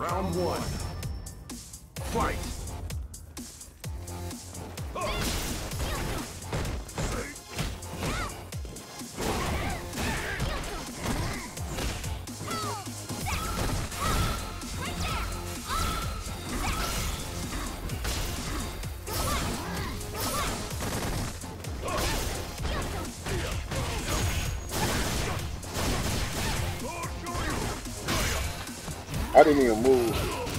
Round one. Fight! I didn't even move.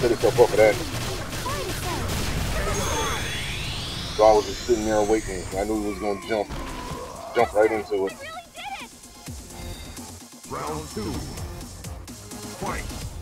Set yourself up for that. So I was just sitting there waiting. I knew he was gonna jump, jump right into it! Round two. Fight!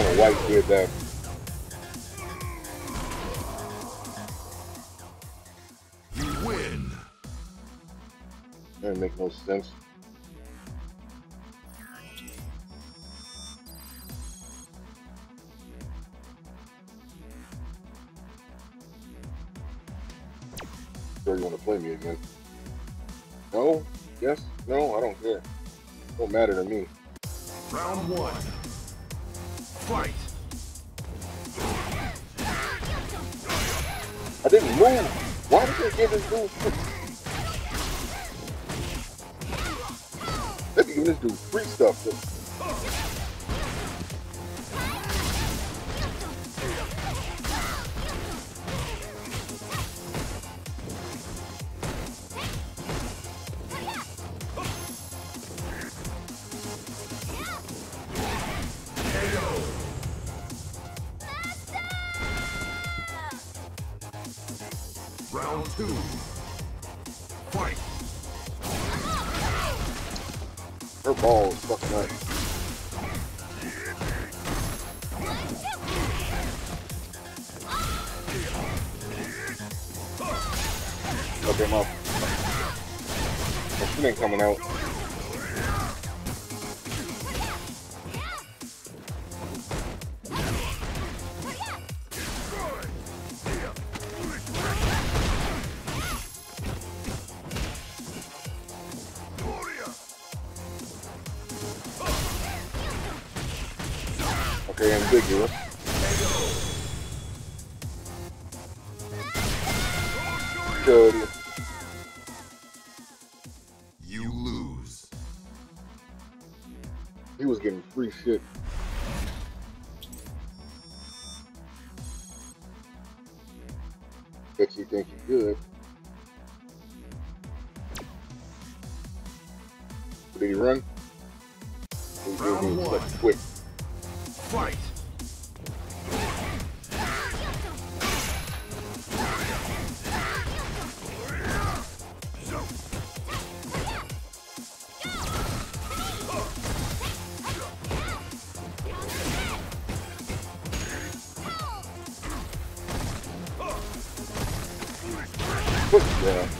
Only white did that. You win! That didn't make no sense. Sure you want to play me again? No? Yes? No? I don't care. Don't matter to me. Round one. Fight! I didn't move. Why did they give this dude? They be giving this dude free stuff. Round two. Fight! Her ball is fucking up. Okay, my. My shit ain't coming out. Okay, ambiguous. Cody. You lose. He was getting free shit. Bet you think you good. Did he run? He, he, quick. Fight! Yeah.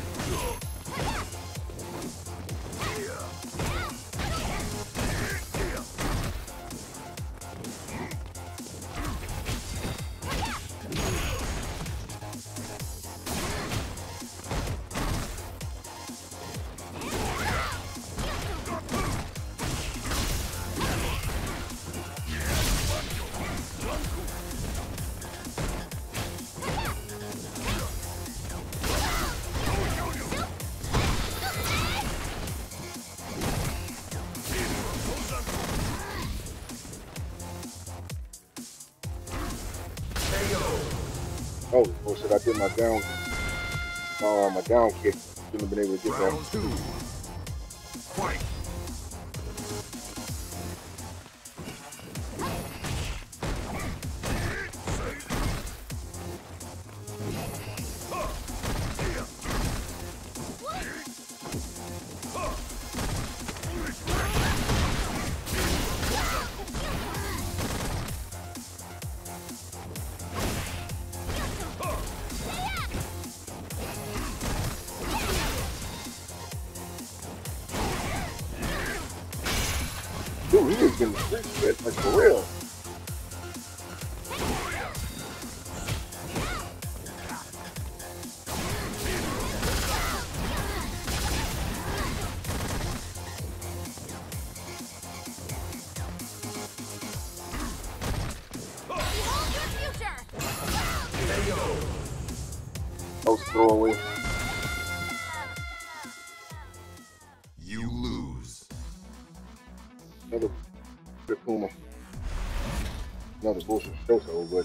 Oh, oh shit! I did my down, uh, my down kick. Shouldn't have been able to get that. Dude, he is getting street shit, like for real. Your future! Throwaway. Another Puma. Another bullshit Shoto, but